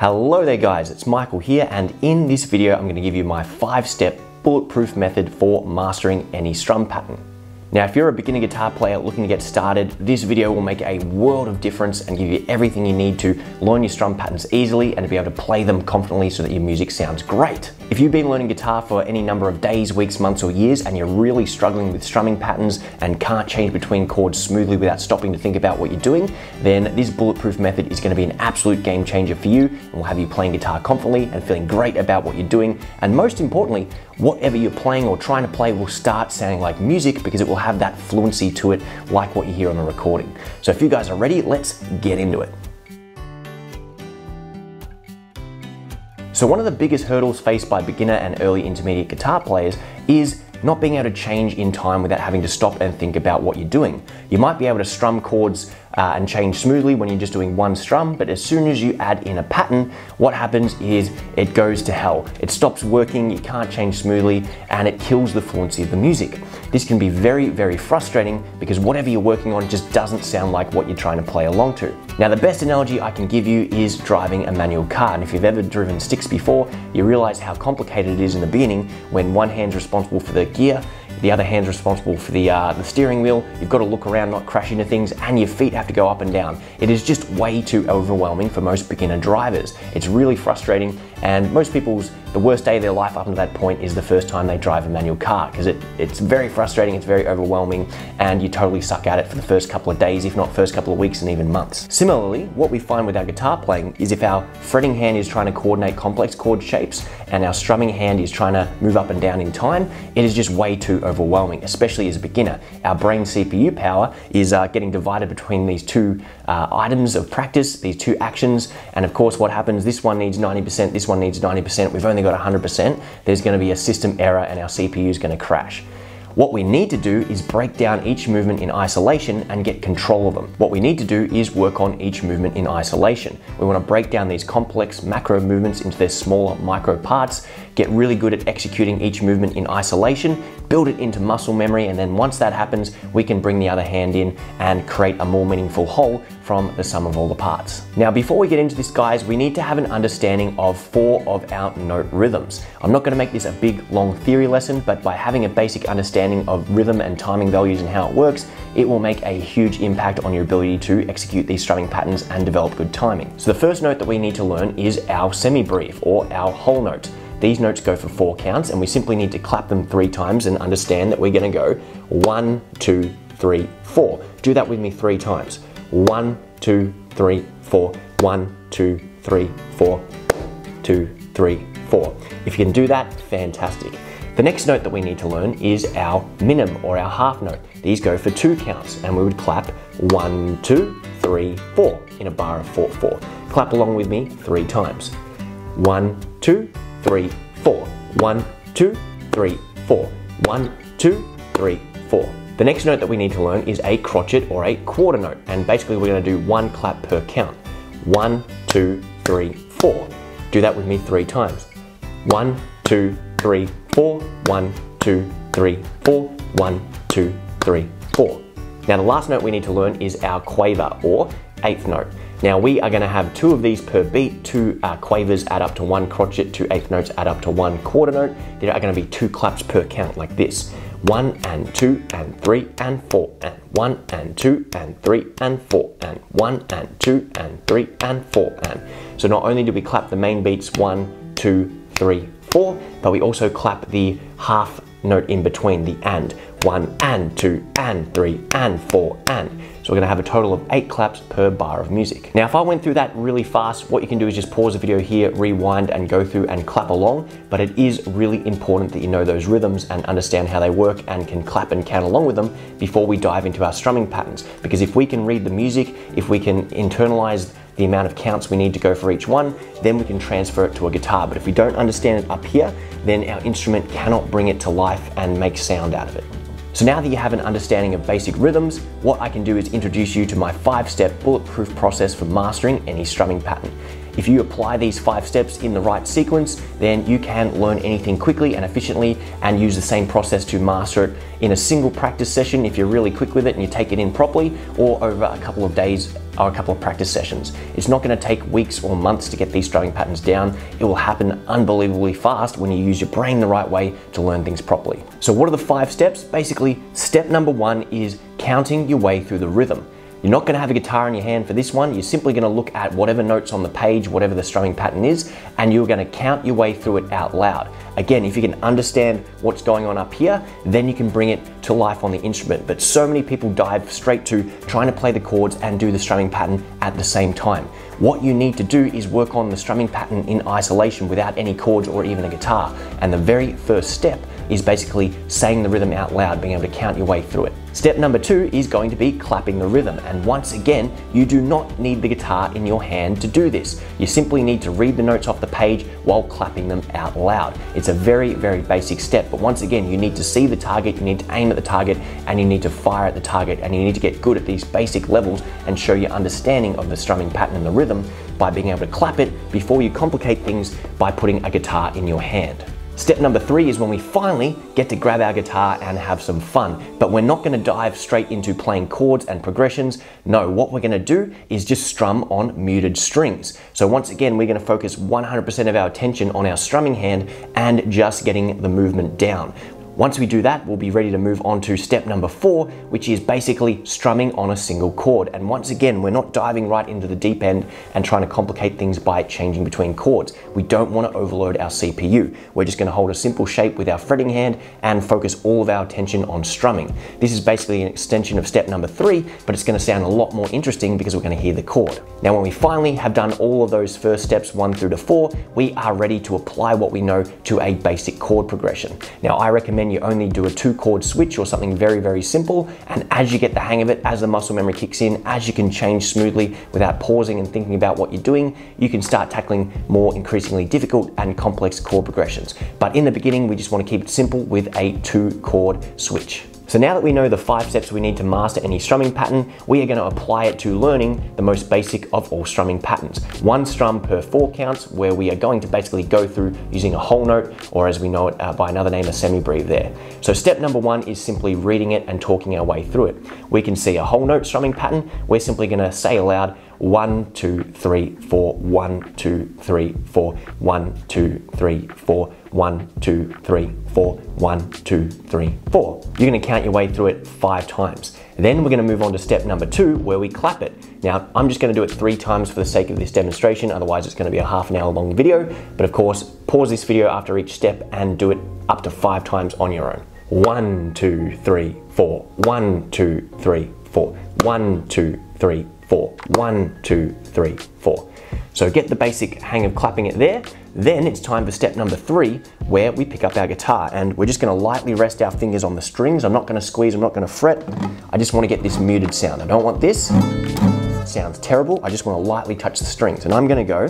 Hello there guys, it's Michael here and in this video I'm going to give you my 5-step bulletproof method for mastering any strum pattern. Now, if you're a beginner guitar player looking to get started, this video will make a world of difference and give you everything you need to learn your strum patterns easily and to be able to play them confidently so that your music sounds great. If you've been learning guitar for any number of days, weeks, months, or years, and you're really struggling with strumming patterns and can't change between chords smoothly without stopping to think about what you're doing, then this bulletproof method is going to be an absolute game changer for you and will have you playing guitar confidently and feeling great about what you're doing. And most importantly, whatever you're playing or trying to play will start sounding like music because it will have that fluency to it like what you hear on the recording. So if you guys are ready, let's get into it. So one of the biggest hurdles faced by beginner and early intermediate guitar players is not being able to change in time without having to stop and think about what you're doing. You might be able to strum chords uh, and change smoothly when you're just doing one strum, but as soon as you add in a pattern, what happens is it goes to hell. It stops working, you can't change smoothly, and it kills the fluency of the music. This can be very, very frustrating because whatever you're working on just doesn't sound like what you're trying to play along to. Now, the best analogy I can give you is driving a manual car, and if you've ever driven sticks before, you realize how complicated it is in the beginning when one hand's responsible for the gear the other hand's responsible for the, uh, the steering wheel. You've got to look around, not crash into things, and your feet have to go up and down. It is just way too overwhelming for most beginner drivers. It's really frustrating, and most people's the worst day of their life up until that point is the first time they drive a manual car because it, it's very frustrating, it's very overwhelming, and you totally suck at it for the first couple of days, if not first couple of weeks and even months. Similarly, what we find with our guitar playing is if our fretting hand is trying to coordinate complex chord shapes and our strumming hand is trying to move up and down in time, it is just way too overwhelming, especially as a beginner. Our brain CPU power is uh, getting divided between these two uh, items of practice, these two actions, and of course what happens, this one needs 90%, this one needs 90%, we've only got 100%, there's gonna be a system error and our CPU is gonna crash. What we need to do is break down each movement in isolation and get control of them. What we need to do is work on each movement in isolation. We want to break down these complex macro movements into their smaller micro parts, get really good at executing each movement in isolation, build it into muscle memory, and then once that happens, we can bring the other hand in and create a more meaningful whole from the sum of all the parts. Now, before we get into this, guys, we need to have an understanding of four of our note rhythms. I'm not gonna make this a big, long theory lesson, but by having a basic understanding understanding of rhythm and timing values and how it works, it will make a huge impact on your ability to execute these strumming patterns and develop good timing. So the first note that we need to learn is our semi-breve or our whole note. These notes go for four counts and we simply need to clap them three times and understand that we're gonna go one, two, three, four. Do that with me three times. One, two, three, four. One, two, three, four. Two, three, four. If you can do that, fantastic. The next note that we need to learn is our minim or our half note. These go for two counts and we would clap one, two, three, four in a bar of four, four. Clap along with me three times. One, two, three, four. One, two, three, four. One, two, three, four. The next note that we need to learn is a crotchet or a quarter note. And basically we're gonna do one clap per count. One, two, three, four. Do that with me three times. One, two, three, four, one, two, three, four, one, two, three, four. Now the last note we need to learn is our quaver or eighth note. Now we are going to have two of these per beat, two uh, quavers add up to one crotchet, two eighth notes add up to one quarter note. There are going to be two claps per count like this. One and two and three and four and one and two and three and four and one and two and three and four and. So not only do we clap the main beats one, two, three, four, but we also clap the half note in between the and. One and two and three and four and. So we're gonna have a total of eight claps per bar of music. Now, if I went through that really fast, what you can do is just pause the video here, rewind and go through and clap along. But it is really important that you know those rhythms and understand how they work and can clap and count along with them before we dive into our strumming patterns. Because if we can read the music, if we can internalize the amount of counts we need to go for each one, then we can transfer it to a guitar. But if we don't understand it up here, then our instrument cannot bring it to life and make sound out of it. So now that you have an understanding of basic rhythms, what I can do is introduce you to my five-step bulletproof process for mastering any strumming pattern. If you apply these five steps in the right sequence, then you can learn anything quickly and efficiently and use the same process to master it in a single practice session if you're really quick with it and you take it in properly, or over a couple of days or a couple of practice sessions. It's not going to take weeks or months to get these strumming patterns down. It will happen unbelievably fast when you use your brain the right way to learn things properly. So, what are the five steps? Basically, step number one is counting your way through the rhythm. You're not going to have a guitar in your hand for this one. You're simply going to look at whatever notes on the page, whatever the strumming pattern is, and you're going to count your way through it out loud. Again, if you can understand what's going on up here, then you can bring it to life on the instrument. But so many people dive straight to trying to play the chords and do the strumming pattern at the same time. What you need to do is work on the strumming pattern in isolation without any chords or even a guitar. And the very first step is basically saying the rhythm out loud, being able to count your way through it. Step number two is going to be clapping the rhythm. And once again, you do not need the guitar in your hand to do this. You simply need to read the notes off the page while clapping them out loud. It's a very, very basic step. But once again, you need to see the target, you need to aim at the target, and you need to fire at the target. And you need to get good at these basic levels and show your understanding of the strumming pattern and the rhythm by being able to clap it before you complicate things by putting a guitar in your hand. Step number three is when we finally get to grab our guitar and have some fun. But we're not gonna dive straight into playing chords and progressions. No, what we're gonna do is just strum on muted strings. So once again, we're gonna focus 100% of our attention on our strumming hand and just getting the movement down. Once we do that, we'll be ready to move on to step number four, which is basically strumming on a single chord. And once again, we're not diving right into the deep end and trying to complicate things by changing between chords. We don't want to overload our CPU. We're just going to hold a simple shape with our fretting hand and focus all of our attention on strumming. This is basically an extension of step number three, but it's going to sound a lot more interesting because we're going to hear the chord. Now, when we finally have done all of those first steps, one through to four, we are ready to apply what we know to a basic chord progression. Now, I recommend you only do a two chord switch or something very, very simple. And as you get the hang of it, as the muscle memory kicks in, as you can change smoothly without pausing and thinking about what you're doing, you can start tackling more increasingly difficult and complex chord progressions. But in the beginning, we just want to keep it simple with a two chord switch. So now that we know the five steps we need to master any strumming pattern, we are going to apply it to learning the most basic of all strumming patterns. One strum per four counts, where we are going to basically go through using a whole note, or as we know it uh, by another name, a semi-breve there. So step number one is simply reading it and talking our way through it. We can see a whole note strumming pattern. We're simply going to say aloud, one, two, three, four, one, two, three, four, one, two, three, four, one, two, three, four, one, two, three, four. You're gonna count your way through it five times. Then we're gonna move on to step number two, where we clap it. Now, I'm just gonna do it three times for the sake of this demonstration, otherwise it's gonna be a half an hour long video. But of course, pause this video after each step and do it up to five times on your own. One, two, three, four. One, two, three, four. One, two, three, four. One, two, three, four. So get the basic hang of clapping it there. Then it's time for step number three, where we pick up our guitar and we're just gonna lightly rest our fingers on the strings. I'm not gonna squeeze, I'm not gonna fret. I just wanna get this muted sound. I don't want this. It sounds terrible. I just wanna lightly touch the strings. And I'm gonna go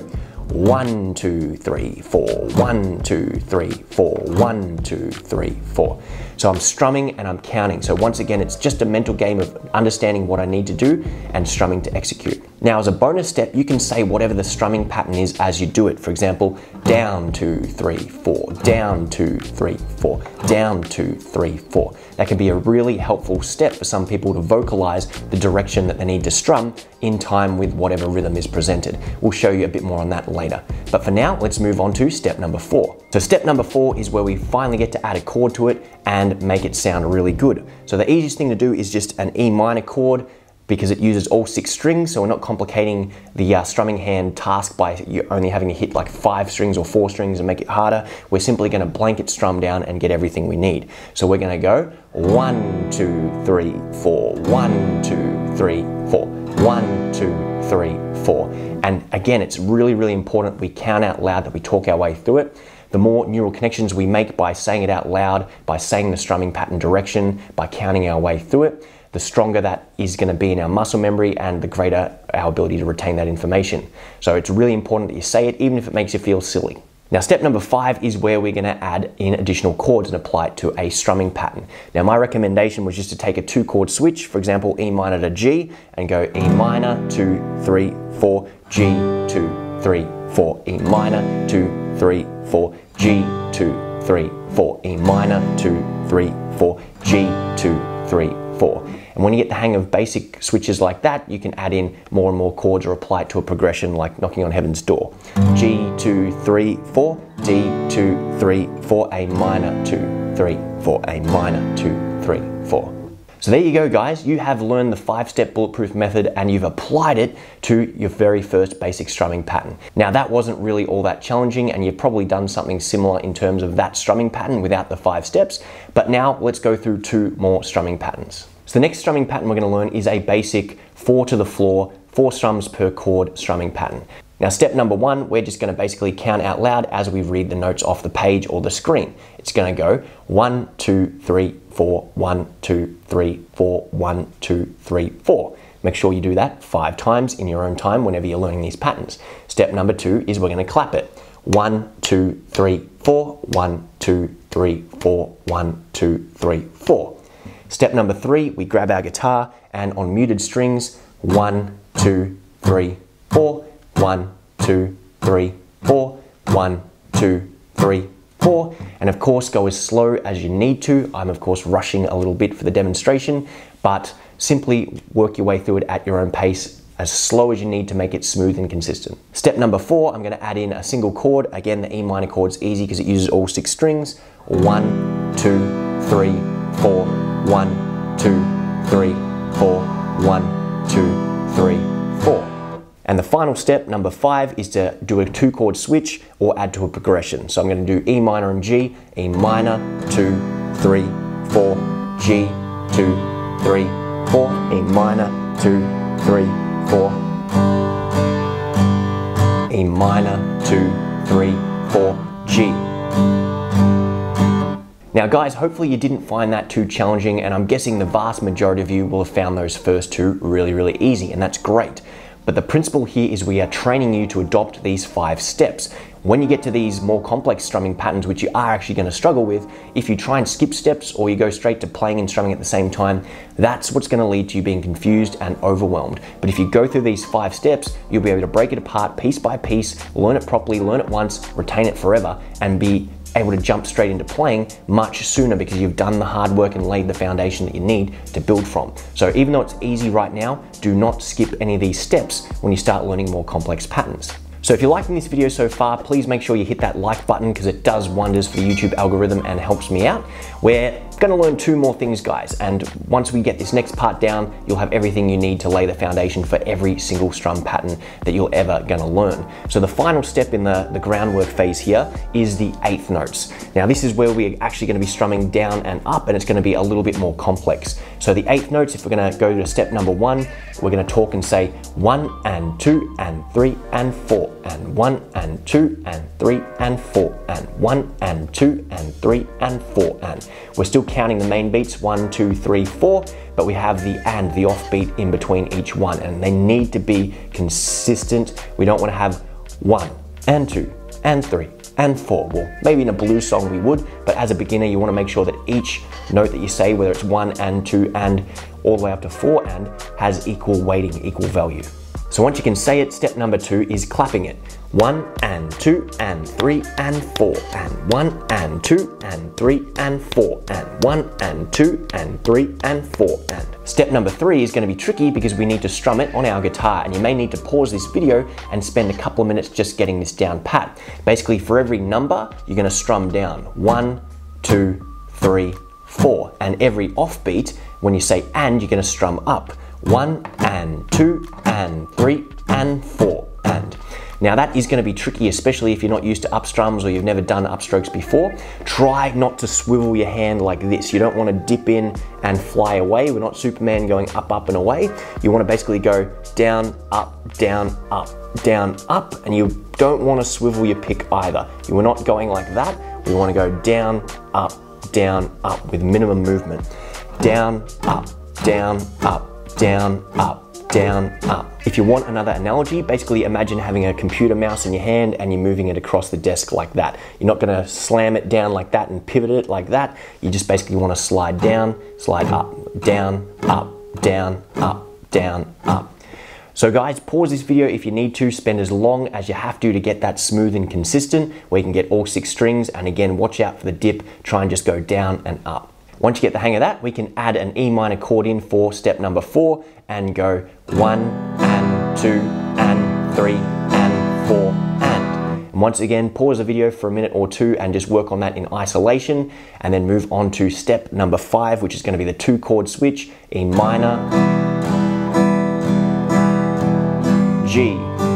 one, two, three, four, one, two, three, four, one, two, three, four. So I'm strumming and I'm counting. So once again, it's just a mental game of understanding what I need to do and strumming to execute. Now, as a bonus step, you can say whatever the strumming pattern is as you do it. For example, down, two, three, four, down, two, three, four, down, two, three, four. That can be a really helpful step for some people to vocalize the direction that they need to strum in time with whatever rhythm is presented. We'll show you a bit more on that later. But for now, let's move on to step number four. So step number four is where we finally get to add a chord to it and make it sound really good. So the easiest thing to do is just an E minor chord because it uses all six strings, so we're not complicating the uh, strumming hand task by only having to hit like five strings or four strings and make it harder. We're simply gonna blanket strum down and get everything we need. So we're gonna go one, two, three, four, one, two, three, four, one, two, three, four. And again, it's really, really important we count out loud that we talk our way through it. The more neural connections we make by saying it out loud, by saying the strumming pattern direction, by counting our way through it, the stronger that is going to be in our muscle memory and the greater our ability to retain that information. So it's really important that you say it, even if it makes you feel silly. Now, step number five is where we're going to add in additional chords and apply it to a strumming pattern. Now, my recommendation was just to take a two chord switch, for example, E minor to G, and go E minor, two, three, four, G, two, three, four, E minor, two, three, four, G, two, three, four, E minor, two, three, four, G, two, three, And when you get the hang of basic switches like that, you can add in more and more chords or apply it to a progression like knocking on heaven's door. G, two, three, four, D, two, three, four, A minor, two, three, four, A minor, two, three, four. So there you go guys, you have learned the five-step bulletproof method and you've applied it to your very first basic strumming pattern. Now that wasn't really all that challenging and you've probably done something similar in terms of that strumming pattern without the five steps, but now let's go through two more strumming patterns. So the next strumming pattern we're gonna learn is a basic four to the floor, four strums per chord strumming pattern. Now step number one, we're just gonna basically count out loud as we read the notes off the page or the screen. It's gonna go one, two, three, four, one, two, three, four, one, two, three, four. Make sure you do that five times in your own time whenever you're learning these patterns. Step number two is we're gonna clap it. One, two, three, four, one, two, three, four, one, two, three, four. Step number three, we grab our guitar and on muted strings, one, two, three, four, one, two, three, four, one, two, three, four. And of course, go as slow as you need to. I'm of course rushing a little bit for the demonstration, but simply work your way through it at your own pace as slow as you need to make it smooth and consistent. Step number four, I'm gonna add in a single chord. Again, the E minor chord's easy because it uses all six strings. One, two, three, four, one, two, three, four, one, two, three, four. And the final step, number five, is to do a two chord switch or add to a progression. So I'm going to do E minor and G, E minor, two, three, four, G, two, three, four, E minor, two, three, four, E minor, two, three, four, G. Now guys, hopefully you didn't find that too challenging and I'm guessing the vast majority of you will have found those first two really, really easy and that's great. But the principle here is we are training you to adopt these five steps. When you get to these more complex strumming patterns, which you are actually going to struggle with, if you try and skip steps or you go straight to playing and strumming at the same time, that's what's going to lead to you being confused and overwhelmed. But if you go through these five steps, you'll be able to break it apart piece by piece, learn it properly, learn it once, retain it forever, and be able to jump straight into playing much sooner because you've done the hard work and laid the foundation that you need to build from. So even though it's easy right now, do not skip any of these steps when you start learning more complex patterns. So if you're liking this video so far, please make sure you hit that like button because it does wonders for the YouTube algorithm and helps me out. We're gonna learn two more things, guys. And once we get this next part down, you'll have everything you need to lay the foundation for every single strum pattern that you're ever gonna learn. So the final step in the, the groundwork phase here is the eighth notes. Now this is where we're actually gonna be strumming down and up and it's gonna be a little bit more complex. So the eighth notes, if we're gonna go to step number one, we're gonna talk and say one and two and three and four and one and two and three and four and one and two and three and four and we're still counting the main beats one two three four but we have the and the offbeat in between each one and they need to be consistent we don't want to have one and two and three and four. Well, maybe in a blues song we would, but as a beginner, you want to make sure that each note that you say, whether it's one and two and all the way up to four and, has equal weighting, equal value. So once you can say it, step number two is clapping it. One and two and three and four and one and two and three and four and one and two and three and four and. Step number three is going to be tricky because we need to strum it on our guitar and you may need to pause this video and spend a couple of minutes just getting this down pat. Basically for every number, you're going to strum down. One, two, three, four. And every offbeat, when you say and, you're going to strum up. One and two and three and four and. Now that is going to be tricky, especially if you're not used to upstrums or you've never done upstrokes before. Try not to swivel your hand like this. You don't want to dip in and fly away. We're not Superman going up, up and away. You want to basically go down, up, down, up, down, up, and you don't want to swivel your pick either. You are not going like that. We want to go down, up, down, up with minimum movement. Down, up, down, up, down, up, down, up. If you want another analogy, basically imagine having a computer mouse in your hand and you're moving it across the desk like that. You're not gonna slam it down like that and pivot it like that. You just basically wanna slide down, slide up, down, up, down, up, down, up. So guys, pause this video if you need to, spend as long as you have to to get that smooth and consistent where you can get all six strings. And again, watch out for the dip, try and just go down and up. Once you get the hang of that, we can add an E minor chord in for step number four and go one and two and three and four and. and once again, pause the video for a minute or two and just work on that in isolation and then move on to step number five, which is gonna be the two chord switch, E minor, G.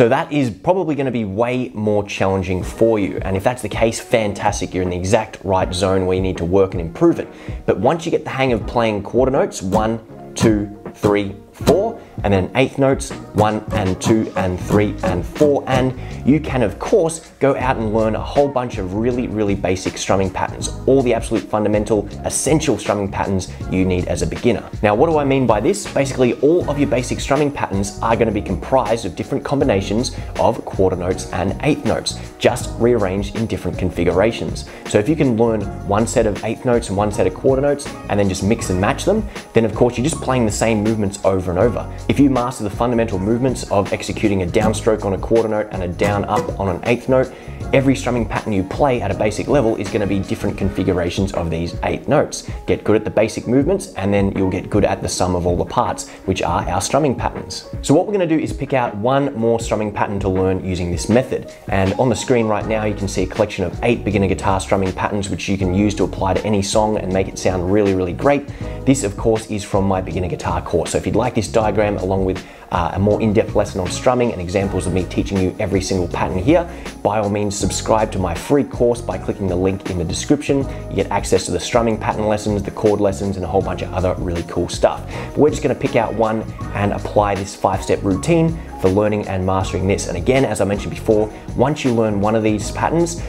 So that is probably going to be way more challenging for you. And if that's the case, fantastic. You're in the exact right zone where you need to work and improve it. But once you get the hang of playing quarter notes, one, two, three, four, and then eighth notes, one and two and three and four. And you can, of course, go out and learn a whole bunch of really, really basic strumming patterns, all the absolute fundamental, essential strumming patterns you need as a beginner. Now, what do I mean by this? Basically, all of your basic strumming patterns are gonna be comprised of different combinations of quarter notes and eighth notes, just rearranged in different configurations. So if you can learn one set of eighth notes and one set of quarter notes, and then just mix and match them, then of course you're just playing the same movements over and over. If you master the fundamental movements of executing a downstroke on a quarter note and a down up on an eighth note, every strumming pattern you play at a basic level is going to be different configurations of these eight notes. Get good at the basic movements and then you'll get good at the sum of all the parts, which are our strumming patterns. So what we're going to do is pick out one more strumming pattern to learn using this method. And on the screen right now, you can see a collection of eight beginner guitar strumming patterns, which you can use to apply to any song and make it sound really, really great. This, of course, is from my beginner guitar course. So if you'd like this diagram along with uh, a more in-depth lesson on strumming and examples of me teaching you every single pattern here, by all means subscribe to my free course by clicking the link in the description. You get access to the strumming pattern lessons, the chord lessons, and a whole bunch of other really cool stuff. But we're just gonna pick out one and apply this five-step routine for learning and mastering this. And again, as I mentioned before, once you learn one of these patterns,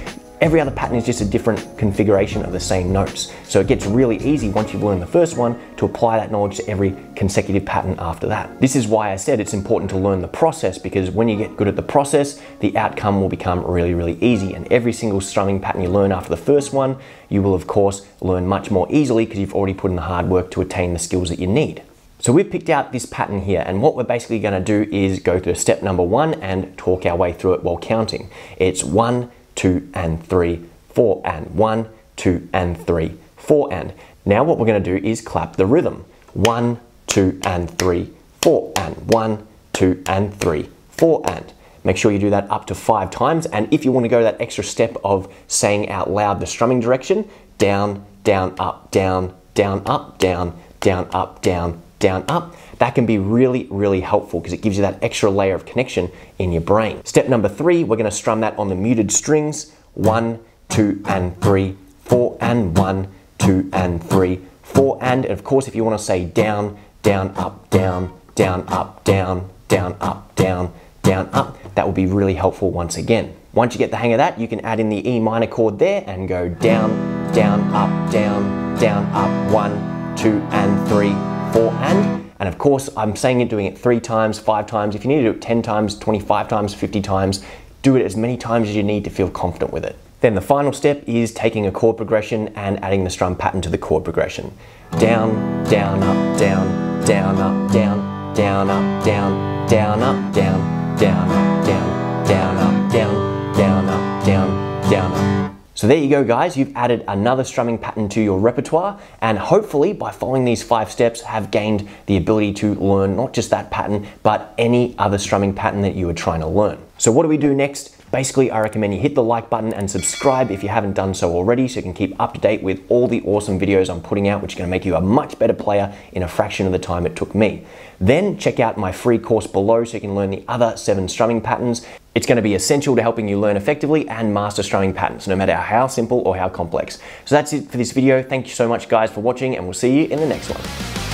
Every other pattern is just a different configuration of the same notes. So it gets really easy once you've learned the first one to apply that knowledge to every consecutive pattern after that. This is why I said it's important to learn the process because when you get good at the process, the outcome will become really, really easy. And every single strumming pattern you learn after the first one, you will of course learn much more easily because you've already put in the hard work to attain the skills that you need. So we've picked out this pattern here and what we're basically gonna do is go through step number one and talk our way through it while counting. It's one, two and three, four and one, two and three, four and. Now what we're gonna do is clap the rhythm. One, two and three, four and one, two and three, four and. Make sure you do that up to five times. And if you want to go that extra step of saying out loud the strumming direction, down, down, up, down, down, up, down, down, up, down, down, up, that can be really, really helpful because it gives you that extra layer of connection in your brain. Step number three, we're gonna strum that on the muted strings. One, two, and three, four, and one, two, and three, four, and, and of course, if you wanna say down, down, up, down, down, up, down, down, up, down, down, up, that will be really helpful once again. Once you get the hang of that, you can add in the E minor chord there and go down, down, up, down, down, up, one, two, and three, four, and, and of course, I'm saying it doing it three times, five times. If you need to do it 10 times, 25 times, 50 times, do it as many times as you need to feel confident with it. Then the final step is taking a chord progression and adding the strum pattern to the chord progression. Down, down, up, down, down, up, down, down, up, down, down, up, down, down, up, down, down, up, down, down, up, down, down, up. So there you go guys, you've added another strumming pattern to your repertoire and hopefully by following these five steps have gained the ability to learn not just that pattern but any other strumming pattern that you are trying to learn. So what do we do next? Basically, I recommend you hit the like button and subscribe if you haven't done so already so you can keep up to date with all the awesome videos I'm putting out, which are gonna make you a much better player in a fraction of the time it took me. Then check out my free course below so you can learn the other seven strumming patterns. It's gonna be essential to helping you learn effectively and master strumming patterns, no matter how simple or how complex. So that's it for this video. Thank you so much guys for watching and we'll see you in the next one.